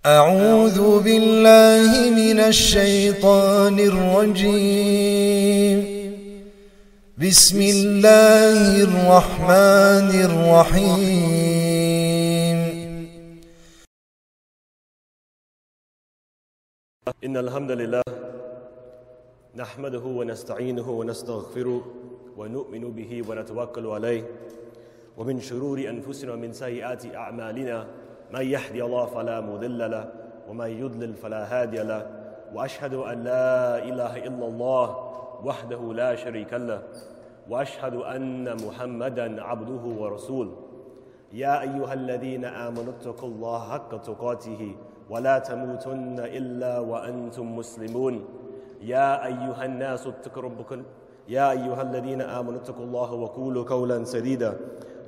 أعوذ بالله من الشيطان الرجيم. بسم الله الرحمن الرحيم. إن الحمد لله نحمده ونستعينه ونستغفره ونؤمن به ونتوكل عليه. ومن شرور أنفسنا ومن سيئات أعمالنا من يهدي الله فلا مضل له ومن يضلل فلا هادي له. وأشهد أن لا إله إلا الله وحده لا شريك له وأشهد أن محمدا عبده ورسوله. يا أيها الذين آمنوا اتقوا الله حق تقاته ولا تموتن إلا وأنتم مسلمون. يا أيها الناس اتقوا ربكم يا أيها الذين آمنوا اتقوا الله وقولوا قولا سديدا.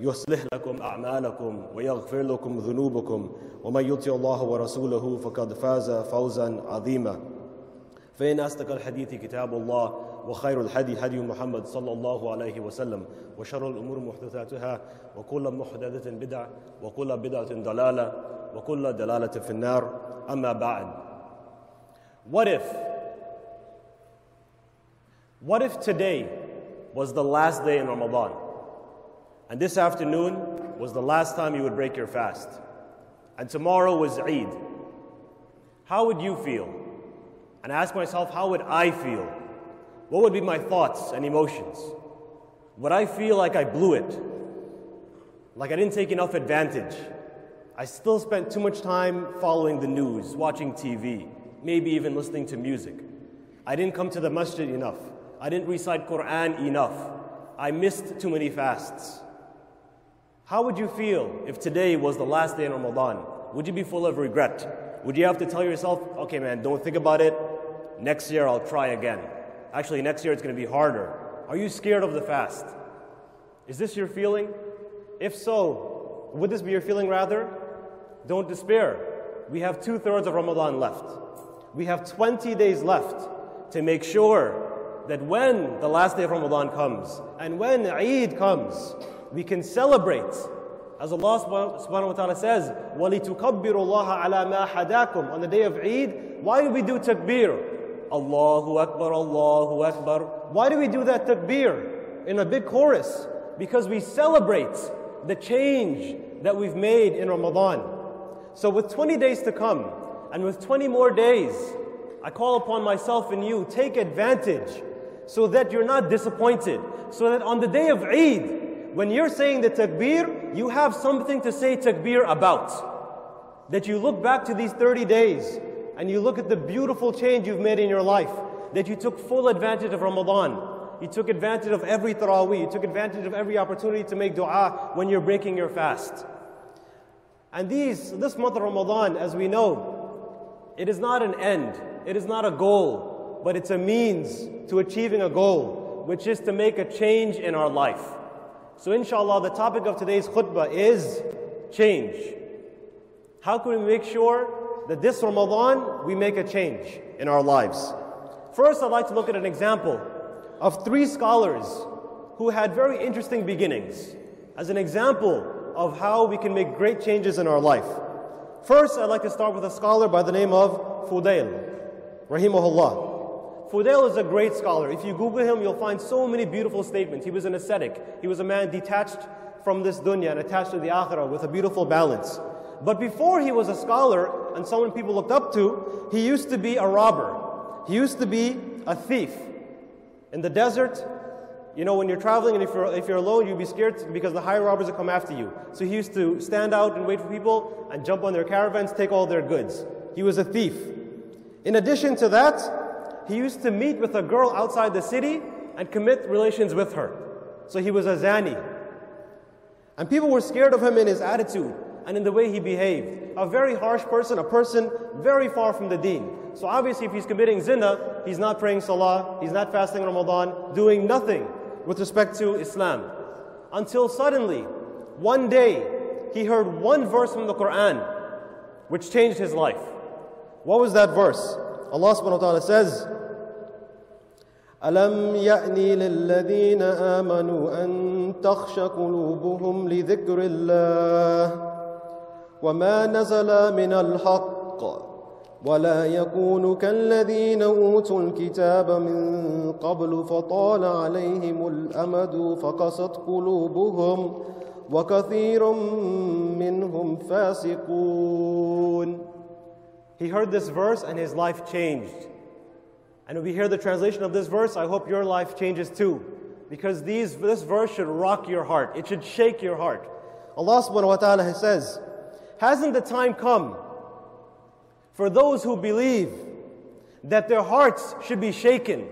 يصلح لكم أعمالكم ويغفر لكم ذنوبكم ومن يطع الله ورسوله فقد فاز فوزا عظيما. فإن أصدق الحديث كتاب الله وخير الهدي هدي محمد صلى الله عليه وسلم وشر الأمور محدثاتها وكل محدثة بدعة وكل بدعة ضلالة وكل دلالة في النار. أما بعد What if What if today was the last day in Ramadan? And this afternoon was the last time you would break your fast and tomorrow was Eid? How would you feel? And I ask myself, how would I feel? What would be my thoughts and emotions? Would I feel like I blew it? Like I didn't take enough advantage? I still spent too much time following the news, watching TV, maybe even listening to music. I didn't come to the masjid enough. I didn't recite Quran enough. I missed too many fasts. How would you feel if today was the last day in Ramadan? Would you be full of regret? Would you have to tell yourself, okay, man, don't think about it. Next year I'll try again. Actually, next year it's going to be harder. Are you scared of the fast? Is this your feeling? If so, would this be your feeling rather? Don't despair. We have two thirds of Ramadan left. We have 20 days left to make sure that when the last day of Ramadan comes and when Eid comes, we can celebrate. As Allah subhanahu wa ta'ala says, وَلِتُكَبِّرُوا اللَّهَ عَلَى مَا حَدَاكُمْ On the day of Eid, why do we do takbir? Allahu Akbar, Allahu Akbar. Why do we do that takbir in a big chorus? Because we celebrate the change that we've made in Ramadan. So with 20 days to come, and with 20 more days, I call upon myself and you, take advantage so that you're not disappointed. So that on the day of Eid, when you're saying the takbir, you have something to say takbir about. That you look back to these 30 days and you look at the beautiful change you've made in your life. That you took full advantage of Ramadan. You took advantage of every taraweeh. You took advantage of every opportunity to make dua when you're breaking your fast. And these, this month of Ramadan, as we know, it is not an end. It is not a goal, but it's a means to achieving a goal, which is to make a change in our life. So inshallah, the topic of today's khutbah is change. How can we make sure that this Ramadan we make a change in our lives? First, I'd like to look at an example of three scholars who had very interesting beginnings as an example of how we can make great changes in our life. First, I'd like to start with a scholar by the name of Fudail, rahimahullah. Fudail is a great scholar. If you Google him, you'll find so many beautiful statements. He was an ascetic. He was a man detached from this dunya and attached to the akhirah with a beautiful balance. But before he was a scholar and someone people looked up to, he used to be a robber. He used to be a thief. In the desert, you know, when you're traveling and if you're, if you're alone, you'd be scared because the highway robbers will come after you. So he used to stand out and wait for people and jump on their caravans, take all their goods. He was a thief. In addition to that, he used to meet with a girl outside the city and commit relations with her. So he was a zani. And people were scared of him in his attitude and in the way he behaved. A very harsh person, a person very far from the deen. So obviously if he's committing zina, he's not praying salah, he's not fasting Ramadan, doing nothing with respect to Islam. Until suddenly, one day, he heard one verse from the Quran which changed his life. What was that verse? Allah subhanahu wa ta'ala says, ألم يأني للذين آمنوا أن تخشى قلوبهم لذكر الله وما نزل من الحق ولا يكونوا كالذين أوتوا الكتاب من قبل فطال عليهم الأمد فقست قلوبهم وكثير منهم فاسقون. He heard this verse and his life changed. And when we hear the translation of this verse, I hope your life changes too. Because these, this verse should rock your heart. It should shake your heart. Allah subhanahu wa ta'ala says, Hasn't the time come for those who believe that their hearts should be shaken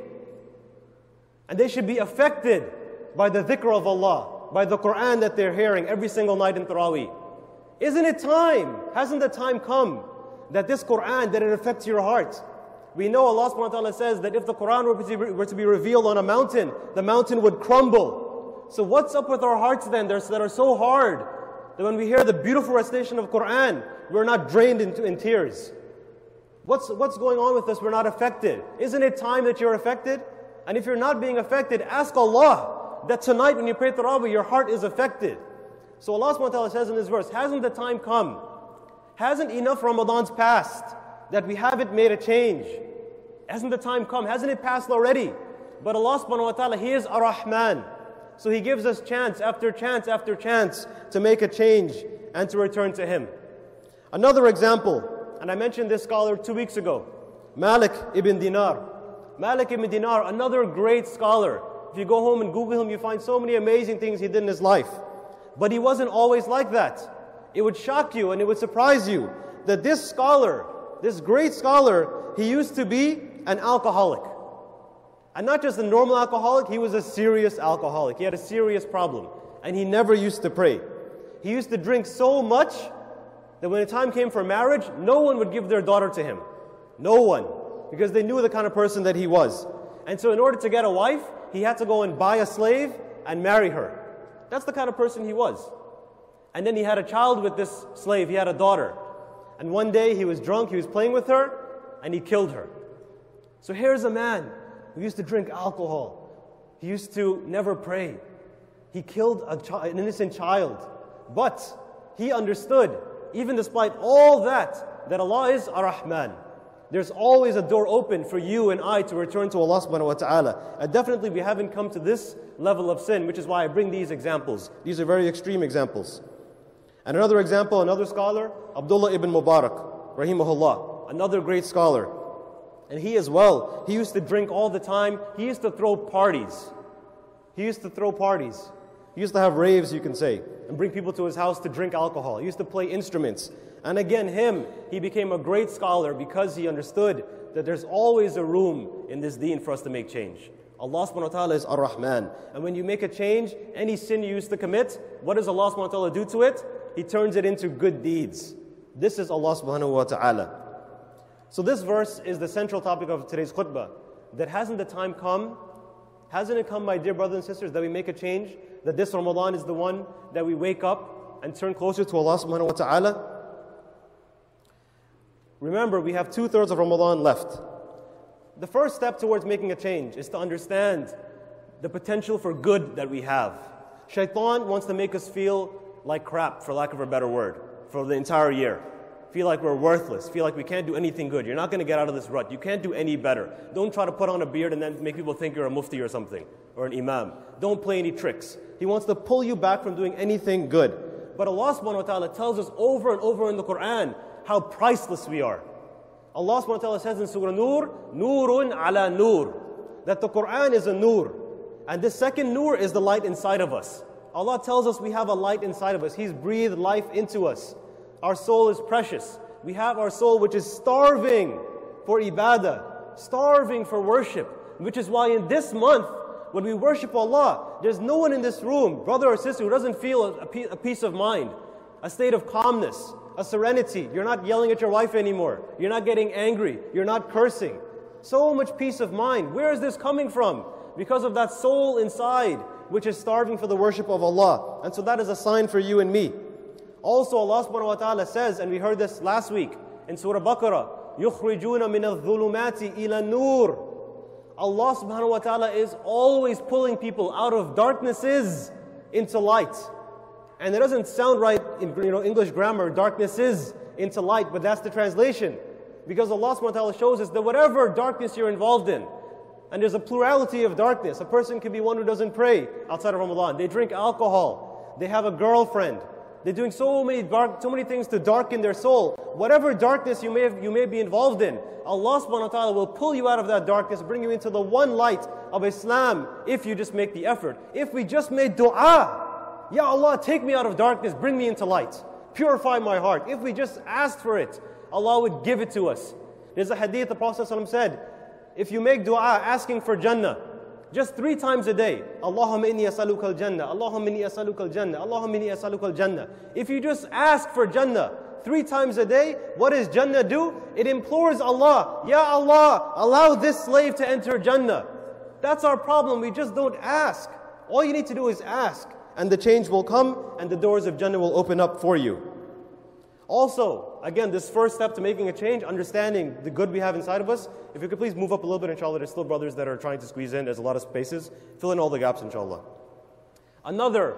and they should be affected by the dhikr of Allah, by the Quran that they're hearing every single night in Taraweeh? Isn't it time? Hasn't the time come that this Quran, that it affects your heart? We know Allah subhanahu wa ta'ala says that if the Quran were to, be, were to be revealed on a mountain, the mountain would crumble. So what's up with our hearts then that are so hard that when we hear the beautiful recitation of Quran, we're not drained into, in tears? What's, what's going on with us? We're not affected. Isn't it time that you're affected? And if you're not being affected, ask Allah that tonight when you pray Tarawih, your heart is affected. So Allah subhanahu wa ta'ala says in this verse, hasn't the time come? Hasn't enough Ramadans passed that we haven't made a change? Hasn't the time come? Hasn't it passed already? But Allah subhanahu wa ta'ala, He is Ar-Rahman. So He gives us chance after chance after chance to make a change and to return to Him. Another example, and I mentioned this scholar two weeks ago, Malik ibn Dinar. Malik ibn Dinar, another great scholar. If you go home and Google him, you find so many amazing things he did in his life. But he wasn't always like that it would shock you and it would surprise you that this scholar, this great scholar, he used to be an alcoholic. And not just a normal alcoholic, he was a serious alcoholic. He had a serious problem. And he never used to pray. He used to drink so much that when the time came for marriage, no one would give their daughter to him. No one. Because they knew the kind of person that he was. And so, in order to get a wife, he had to go and buy a slave and marry her. That's the kind of person he was. And then he had a child with this slave, he had a daughter. And one day he was drunk, he was playing with her, and he killed her. So here's a man who used to drink alcohol, he used to never pray. He killed an innocent child. But he understood, even despite all that, that Allah is Ar Rahman. There's always a door open for you and I to return to Allah subhanahu wa ta'ala. And definitely we haven't come to this level of sin, which is why I bring these examples. These are very extreme examples. And another example, another scholar, Abdullah ibn Mubarak, rahimahullah, another great scholar. And he as well, he used to drink all the time. He used to throw parties. He used to throw parties. He used to have raves, you can say, and bring people to his house to drink alcohol. He used to play instruments. And again, him, he became a great scholar because he understood that there's always a room in this deen for us to make change. Allah subhanahu wa ta'ala is Ar-Rahman. And when you make a change, any sin you used to commit, what does Allah subhanahu wa ta'ala do to it? He turns it into good deeds. This is Allah subhanahu wa ta'ala. So this verse is the central topic of today's khutbah. That hasn't the time come, hasn't it come, my dear brothers and sisters, that we make a change? That this Ramadan is the one that we wake up and turn closer to Allah subhanahu wa ta'ala? Remember, we have two thirds of Ramadan left. The first step towards making a change is to understand the potential for good that we have. Shaitan wants to make us feel like crap, for lack of a better word, for the entire year. Feel like we're worthless. Feel like we can't do anything good. You're not going to get out of this rut. You can't do any better. Don't try to put on a beard and then make people think you're a mufti or something, or an imam. Don't play any tricks. He wants to pull you back from doing anything good. But Allah subhanahu wa ta'ala tells us over and over in the Quran how priceless we are. Allah subhanahu wa ta'ala says in Surah Nur, Nurun ala Nur, that the Quran is a Nur. And this second Nur is the light inside of us. Allah tells us we have a light inside of us. He's breathed life into us. Our soul is precious. We have our soul which is starving for ibadah, starving for worship, which is why in this month, when we worship Allah, there's no one in this room, brother or sister, who doesn't feel a peace of mind, a state of calmness, a serenity. You're not yelling at your wife anymore. You're not getting angry. You're not cursing. So much peace of mind. Where is this coming from? Because of that soul inside which is starving for the worship of Allah. And so that is a sign for you and me. Also, Allah subhanahu wa ta'ala says, and we heard this last week in Surah Baqarah, يُخْرِجُونَ مِنَ الظُّلُمَاتِ إِلَى النُّورِ Allah subhanahu wa ta'ala is always pulling people out of darknesses into light. And it doesn't sound right in you know, English grammar, darknesses into light, but that's the translation. Because Allah subhanahu wa ta'ala shows us that whatever darkness you're involved in, and there's a plurality of darkness. A person can be one who doesn't pray outside of Ramadan. They drink alcohol. They have a girlfriend. They're doing so many dark, so many things to darken their soul. Whatever darkness you may, have, you may be involved in, Allah subhanahu wa ta'ala will pull you out of that darkness, bring you into the one light of Islam if you just make the effort. If we just made dua, Ya Allah, take me out of darkness, bring me into light. Purify my heart. If we just asked for it, Allah would give it to us. There's a hadith the Prophet said, if you make dua asking for Jannah, just three times a day, Allahumma inni asaluka al-Jannah, Allahumma inni asaluka al-Jannah, Allahumma inni asaluka al-Jannah. If you just ask for Jannah three times a day, what does Jannah do? It implores Allah, Ya Allah, allow this slave to enter Jannah. That's our problem, we just don't ask. All you need to do is ask, and the change will come, and the doors of Jannah will open up for you. Also, again, this first step to making a change, understanding the good we have inside of us. If you could please move up a little bit, inshallah. There's still brothers that are trying to squeeze in. There's a lot of spaces. Fill in all the gaps, inshallah. Another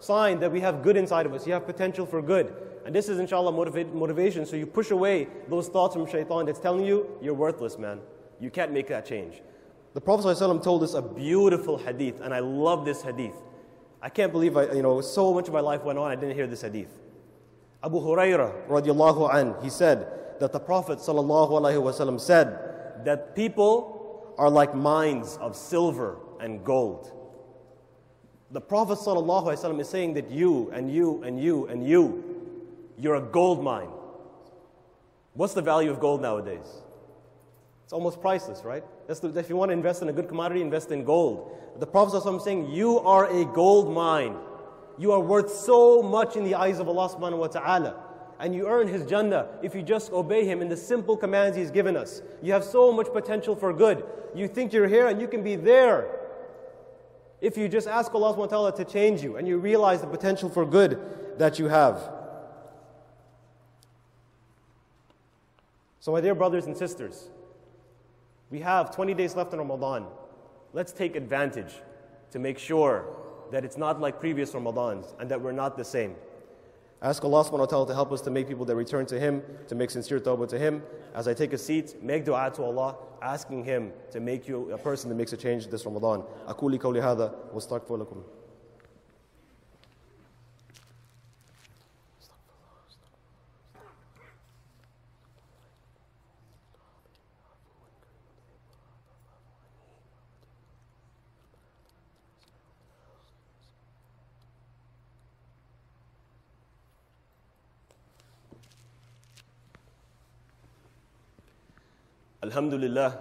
sign that we have good inside of us. You have potential for good. And this is, inshallah, motiva- motivation. So you push away those thoughts from shaitan that's telling you, you're worthless, man. You can't make that change. The Prophet ﷺ told us a beautiful hadith, and I love this hadith. I can't believe I, you know, so much of my life went on, I didn't hear this hadith. Abu Hurairah radiallahu an, he said that the Prophet sallallahu alaihi wasallam said that people are like mines of silver and gold. The Prophet sallallahu alaihi wasallam is saying that you and you and you and you, you're a gold mine. What's the value of gold nowadays? It's almost priceless, right? The, if you want to invest in a good commodity, invest in gold. The Prophet is saying, You are a gold mine. You are worth so much in the eyes of Allah subhanahu wa ta'ala. And you earn His Jannah if you just obey Him in the simple commands He's given us. You have so much potential for good. You think you're here and you can be there. If you just ask Allah subhanahu wa ta'ala to change you and you realize the potential for good that you have. So, my dear brothers and sisters, we have 20 days left in Ramadan. Let's take advantage to make sure that it's not like previous Ramadans and that we're not the same. Ask Allah subhanahu wa ta'ala to help us to make people that return to Him, to make sincere tawbah to Him. As I take a seat, make dua to Allah, asking Him to make you a person that makes a change this Ramadan. أقولي قولي هذا واستغفر لكم. Alhamdulillah.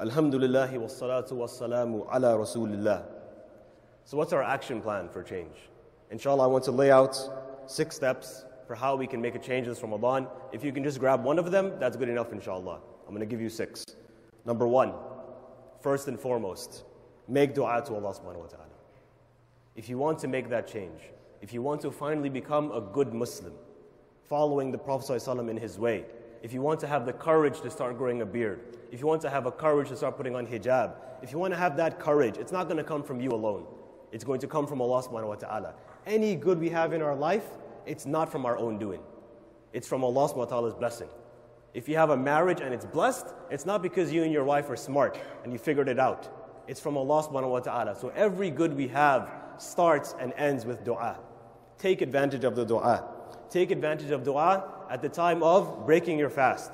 Alhamdulillah wassalatu wassalamu ala rasulillah. So what's our action plan for change? Inshallah, I want to lay out six steps for how we can make a change this Ramadan. If you can just grab one of them, that's good enough, inshallah. I'm going to give you six. Number one, first and foremost, make dua to Allah subhanahu wa ta'ala. If you want to make that change, if you want to finally become a good Muslim, following the Prophet ﷺ in his way, if you want to have the courage to start growing a beard, if you want to have a courage to start putting on hijab, if you want to have that courage, it's not going to come from you alone. It's going to come from Allah subhanahu wa ta'ala. Any good we have in our life, it's not from our own doing. It's from Allah subhanahu wa ta'ala's blessing. If you have a marriage and it's blessed, it's not because you and your wife are smart and you figured it out. It's from Allah subhanahu wa ta'ala. So every good we have starts and ends with dua. Take advantage of the dua. Take advantage of dua at the time of breaking your fast.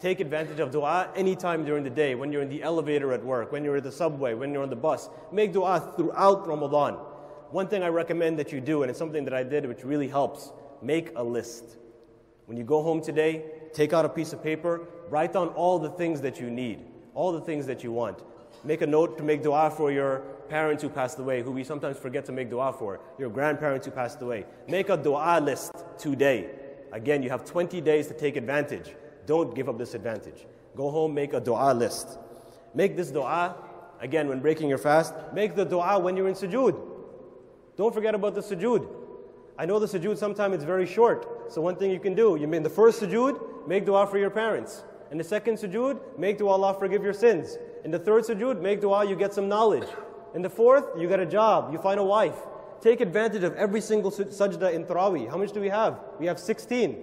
Take advantage of dua anytime during the day, when you're in the elevator at work, when you're in the subway, when you're on the bus. Make dua throughout Ramadan. One thing I recommend that you do, and it's something that I did which really helps, make a list. When you go home today, take out a piece of paper, write down all the things that you need, all the things that you want. Make a note to make dua for your parents who passed away, who we sometimes forget to make dua for, your grandparents who passed away. Make a dua list today. Again, you have 20 days to take advantage. Don't give up this advantage. Go home, make a dua list. Make this dua, again, when breaking your fast, make the dua when you're in sujood. Don't forget about the sujood. I know the sujood sometimes it's very short. So one thing you can do, you mean the first sujood, make dua for your parents. In the second sujood, make dua Allah forgive your sins. In the third sujood, make dua you get some knowledge. In the fourth, you get a job, you find a wife. Take advantage of every single sajda in Taraweeh. How much do we have? We have 16.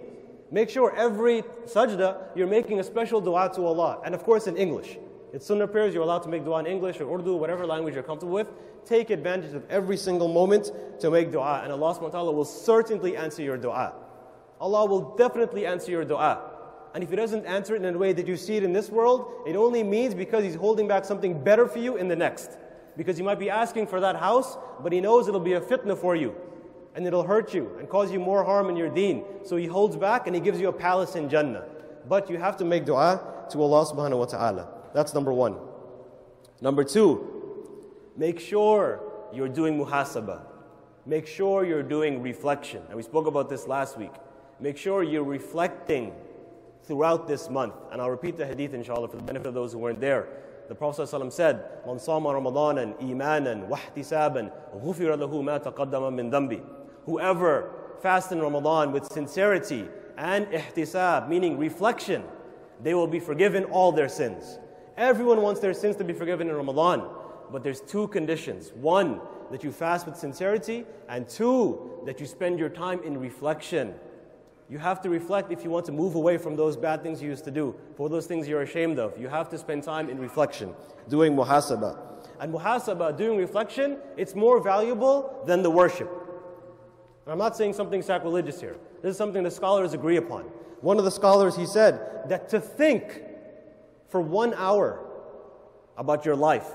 Make sure every sajda you're making a special dua to Allah. And of course in English. It's sunnah prayers, you're allowed to make dua in English or Urdu, whatever language you're comfortable with. Take advantage of every single moment to make dua. And Allah subhanahu wa ta'ala will certainly answer your dua. Allah will definitely answer your dua. And if He doesn't answer it in a way that you see it in this world, it only means because He's holding back something better for you in the next. Because you might be asking for that house, but He knows it'll be a fitna for you. And it'll hurt you and cause you more harm in your deen. So He holds back and He gives you a palace in Jannah. But you have to make dua to Allah subhanahu wa ta'ala. That's number one. Number two, make sure you're doing muhasabah. Make sure you're doing reflection. And we spoke about this last week. Make sure you're reflecting throughout this month. And I'll repeat the hadith inshallah for the benefit of those who weren't there. The Prophet ﷺ said, Man sama Ramadanan imanan wahtisaban ghufira lahu ma taqaddama min dhanbi. Whoever fasts in Ramadan with sincerity and ihtisab, meaning reflection, they will be forgiven all their sins. Everyone wants their sins to be forgiven in Ramadan, but there's two conditions. One, that you fast with sincerity, and two, that you spend your time in reflection. You have to reflect if you want to move away from those bad things you used to do, for those things you're ashamed of. You have to spend time in reflection, doing muhasabah. And muhasabah, doing reflection, it's more valuable than the worship. I'm not saying something sacrilegious here. This is something the scholars agree upon. One of the scholars, he said that to think for one hour about your life,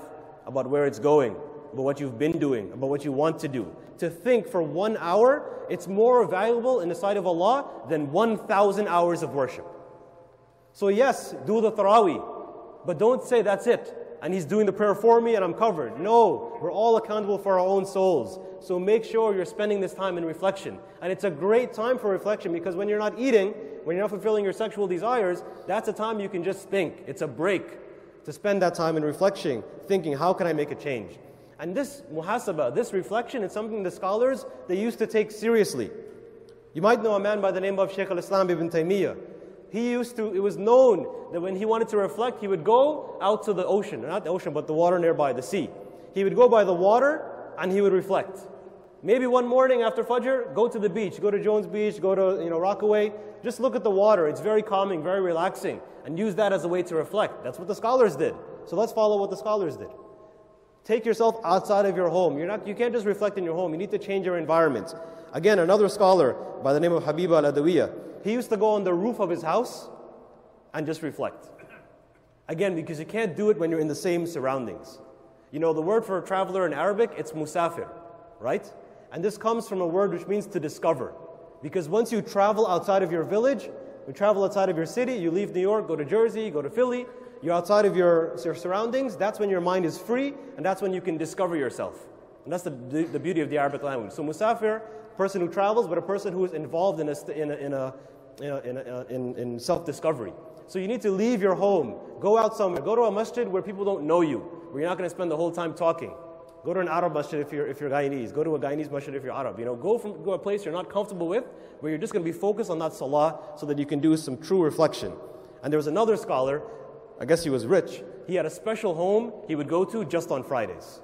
about where it's going, about what you've been doing, about what you want to do, to think for one hour, it's more valuable in the sight of Allah than 1,000 hours of worship. So, yes, do the Taraweeh, but don't say that's it. And he's doing the prayer for me and I'm covered. No, we're all accountable for our own souls. So make sure you're spending this time in reflection. And it's a great time for reflection because when you're not eating, when you're not fulfilling your sexual desires, that's a time you can just think. It's a break to spend that time in reflection, thinking, how can I make a change? And this muhasabah, this reflection, is something the scholars, they used to take seriously. You might know a man by the name of Shaykh al-Islam ibn Taymiyyah. He used to, it was known that when he wanted to reflect, he would go out to the ocean, not the ocean, but the water nearby, the sea. He would go by the water and he would reflect. Maybe one morning after Fajr, go to the beach, go to Jones Beach, go to you know Rockaway, just look at the water. It's very calming, very relaxing, and use that as a way to reflect. That's what the scholars did. So let's follow what the scholars did. Take yourself outside of your home. You're not, you can't just reflect in your home. You need to change your environment. Again, another scholar by the name of Habib al-Adawiyah, he used to go on the roof of his house and just reflect. Again, because you can't do it when you're in the same surroundings. You know, the word for a traveler in Arabic, it's musafir, right? And this comes from a word which means to discover. Because once you travel outside of your village, you travel outside of your city, you leave New York, go to Jersey, go to Philly, you're outside of your, your surroundings, that's when your mind is free, and that's when you can discover yourself. And that's the, the, the beauty of the Arabic language. So musafir, person who travels, but a person who is involved in, a, in, a, in, a, in, a, in, in self-discovery. So you need to leave your home, go out somewhere, go to a masjid where people don't know you, where you're not going to spend the whole time talking. Go to an Arab masjid if you're, if you're Guyanese. Go to a Guyanese masjid if you're Arab. You know, go from go a place you're not comfortable with, where you're just going to be focused on that salah so that you can do some true reflection. And there was another scholar, I guess he was rich. He had a special home he would go to just on Fridays.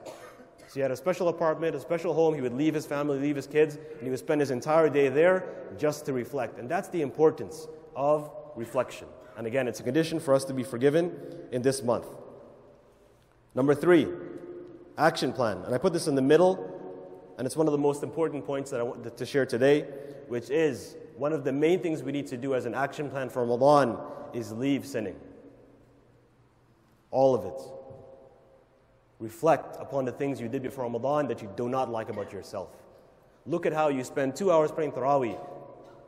So he had a special apartment, a special home. He would leave his family, leave his kids, and he would spend his entire day there just to reflect. And that's the importance of reflection. And again, it's a condition for us to be forgiven in this month. Number three, action plan. And I put this in the middle, and it's one of the most important points that I want to share today, which is one of the main things we need to do as an action plan for Ramadan is leave sinning. All of it. Reflect upon the things you did before Ramadan that you do not like about yourself. Look at how you spend two hours praying Taraweeh,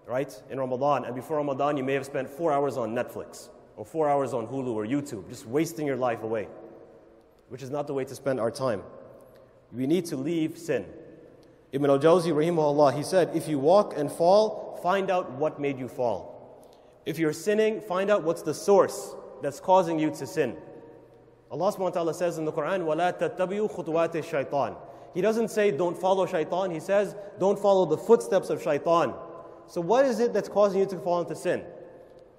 right, in Ramadan, and before Ramadan you may have spent four hours on Netflix, or four hours on Hulu or YouTube, just wasting your life away which is not the way to spend our time. We need to leave sin. Ibn al-Jawzi, rahimahullah, he said, if you walk and fall, find out what made you fall. If you're sinning, find out what's the source that's causing you to sin. Allah subhanahu wa ta'ala says in the Quran, وَلَا تَتَّبِعُوا خُطُوَاتِ الشَّيْطَانِ He doesn't say don't follow shaitan, he says don't follow the footsteps of shaitan. So what is it that's causing you to fall into sin?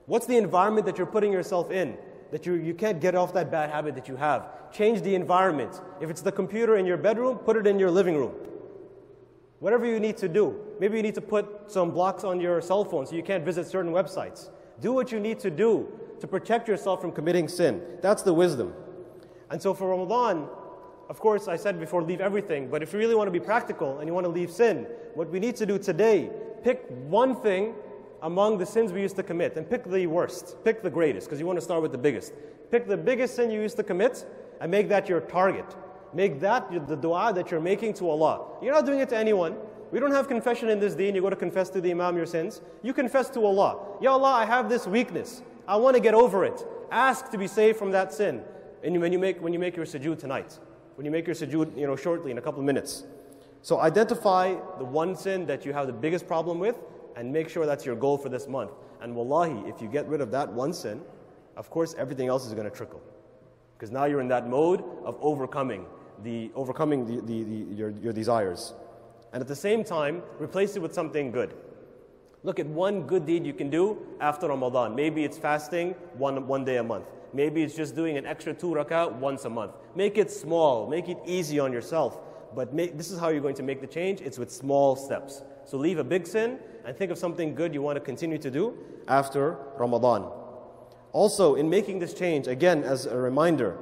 What's the environment that you're putting yourself in? that you, you can't get off that bad habit that you have. Change the environment. If it's the computer in your bedroom, put it in your living room. Whatever you need to do. maybe you need to put some blocks on your cell phone so you can't visit certain websites. Do what you need to do to protect yourself from committing sin. That's the wisdom. And so for Ramadan, of course, I said before, leave everything. But if you really want to be practical and you want to leave sin, what we need to do today, pick one thing among the sins we used to commit and pick the worst, pick the greatest, because you want to start with the biggest. Pick the biggest sin you used to commit and make that your target. Make that the dua that you're making to Allah. You're not doing it to anyone. We don't have confession in this deen. You go to confess to the Imam your sins. You confess to Allah. Ya Allah, I have this weakness. I want to get over it. Ask to be saved from that sin. And when you make, when you make your sujood tonight, when you make your sujood you know, shortly in a couple of minutes. So identify the one sin that you have the biggest problem with and make sure that's your goal for this month. And wallahi, if you get rid of that one sin, of course everything else is going to trickle. Because now you're in that mode of overcoming the overcoming the, the, the, your, your desires. And at the same time, replace it with something good. Look at one good deed you can do after Ramadan. Maybe it's fasting one, one day a month. Maybe it's just doing an extra two rak'ah once a month. Make it small, make it easy on yourself. But make, this is how you're going to make the change it's with small steps. So leave a big sin and think of something good you want to continue to do after Ramadan. Also, in making this change, again, as a reminder,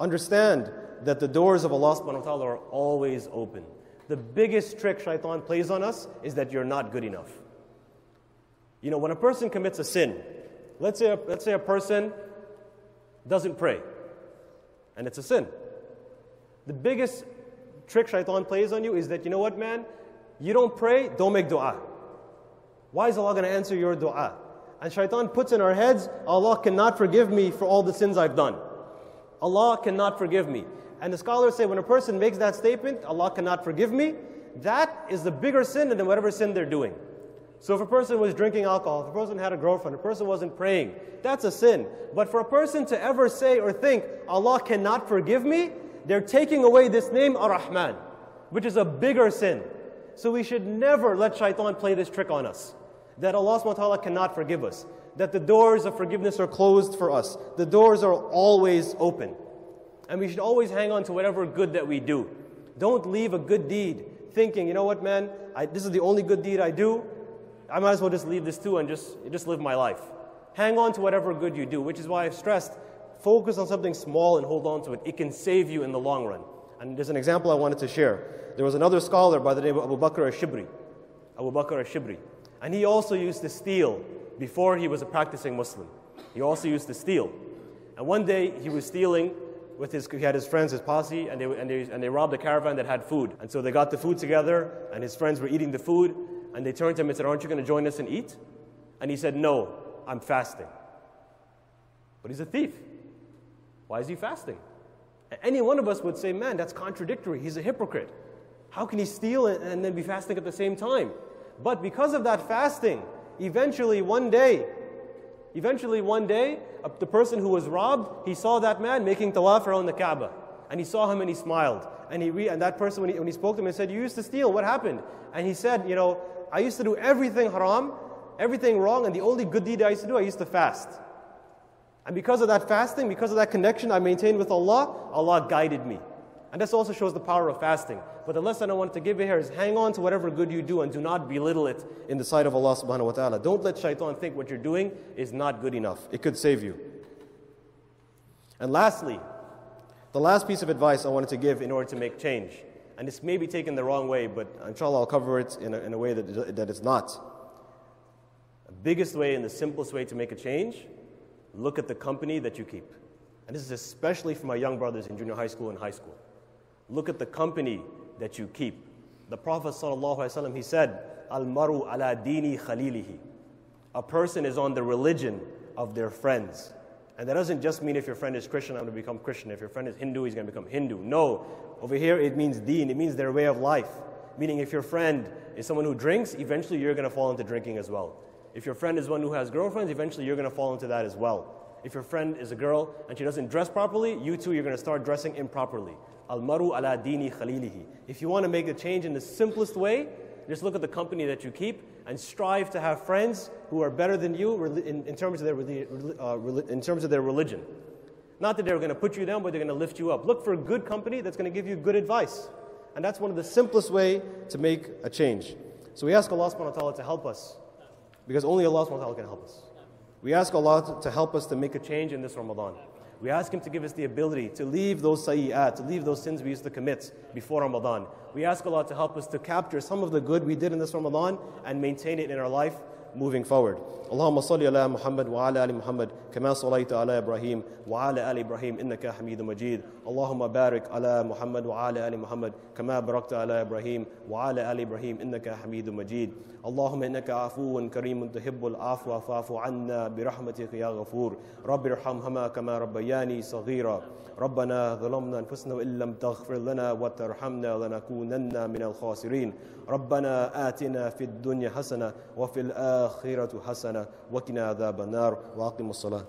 understand that the doors of Allah subhanahu wa ta'ala are always open. The biggest trick shaitan plays on us is that you're not good enough. You know, when a person commits a sin, let's say a, let's say a person doesn't pray, and it's a sin. The biggest trick shaitan plays on you is that, you know what, man? You don't pray, don't make dua. Why is Allah going to answer your dua? And shaitan puts in our heads, Allah cannot forgive me for all the sins I've done. Allah cannot forgive me. And the scholars say when a person makes that statement, Allah cannot forgive me, that is the bigger sin than whatever sin they're doing. So if a person was drinking alcohol, if a person had a girlfriend, if a person wasn't praying, that's a sin. But for a person to ever say or think, Allah cannot forgive me, they're taking away this name, Ar-Rahman, which is a bigger sin. So we should never let shaitan play this trick on us. That Allah subhanahu wa ta'ala cannot forgive us. That the doors of forgiveness are closed for us. The doors are always open. And we should always hang on to whatever good that we do. Don't leave a good deed thinking, you know what, man, I, this is the only good deed I do. I might as well just leave this too and just, just live my life. Hang on to whatever good you do, which is why I've stressed focus on something small and hold on to it. It can save you in the long run. And there's an example I wanted to share. There was another scholar by the name of Abu Bakr al-Shibri. Abu Bakr al-Shibri. And he also used to steal before he was a practicing Muslim. He also used to steal. And one day he was stealing with his, he had his friends, his posse, and they, and, they, and they robbed a caravan that had food. And so they got the food together, and his friends were eating the food, and they turned to him and said, Aren't you going to join us and eat? And he said, No, I'm fasting. But he's a thief. Why is he fasting? Any one of us would say, Man, that's contradictory. He's a hypocrite. How can he steal and then be fasting at the same time? But because of that fasting, eventually one day, Eventually, one day, the person who was robbed, he saw that man making tawaf around the Kaaba. And he saw him and he smiled. And, he re- and that person, when he, when he spoke to him, he said, You used to steal. What happened? And he said, You know, I used to do everything haram, everything wrong, and the only good deed I used to do, I used to fast. And because of that fasting, because of that connection I maintained with Allah, Allah guided me. And this also shows the power of fasting. But the lesson I wanted to give you here is hang on to whatever good you do and do not belittle it in the sight of Allah subhanahu wa ta'ala. Don't let shaitan think what you're doing is not good enough. It could save you. And lastly, the last piece of advice I wanted to give in order to make change, and this may be taken the wrong way, but inshallah I'll cover it in a, in a way that, that it's not. The biggest way and the simplest way to make a change, look at the company that you keep. And this is especially for my young brothers in junior high school and high school. Look at the company that you keep. The Prophet ﷺ, he said, Al maru ala dini khalilihi. A person is on the religion of their friends. And that doesn't just mean if your friend is Christian, I'm going to become Christian. If your friend is Hindu, he's going to become Hindu. No. Over here, it means deen. It means their way of life. Meaning, if your friend is someone who drinks, eventually you're going to fall into drinking as well. If your friend is one who has girlfriends, eventually you're going to fall into that as well. If your friend is a girl and she doesn't dress properly, you too, you're going to start dressing improperly. Al maru ala dini khalilihi. If you want to make a change in the simplest way, just look at the company that you keep and strive to have friends who are better than you in, in terms, of their, uh, in terms of their religion. Not that they're going to put you down, but they're going to lift you up. Look for a good company that's going to give you good advice. And that's one of the simplest way to make a change. So we ask Allah subhanahu wa ta'ala to help us because only Allah subhanahu wa ta'ala can help us. We ask Allah to help us to make a change in this Ramadan. We ask Him to give us the ability to leave those sayyat, to leave those sins we used to commit before Ramadan. We ask Allah to help us to capture some of the good we did in this Ramadan and maintain it in our life moving forward. اللهم صل على محمد وعلى ال محمد كما صليت على إبراهيم وعلى ال إبراهيم انك حميد مجيد اللهم بارك على محمد وعلى ال محمد كما باركت على إبراهيم وعلى ال إبراهيم انك حميد مجيد اللهم انك عفو كريم تحب العفو فاعف عنا برحمتك يا غفور رب ارحمهما كما ربياني صغيرا ربنا ظلمنا انفسنا وان لم تغفر لنا وترحمنا لنكونن من الخاسرين ربنا آتنا في الدنيا حسنه وفي والآخرة حسنة وقنا عذاب النار وأقم الصلاة.